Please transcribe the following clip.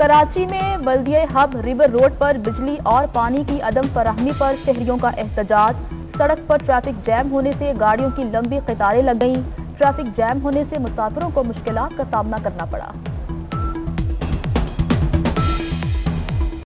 कराची में बल्दिया hub, river road पर बिजली और पानी की अदम फराहमी पर शहरियों का एहतजाज। सड़क पर ट्रैफ़िक जैम होने से गाड़ियों की लंबी कतारें लग गईं। ट्रैफ़िक जैम होने से मुसाफिरों को मुश्किल का सामना करना पड़ा।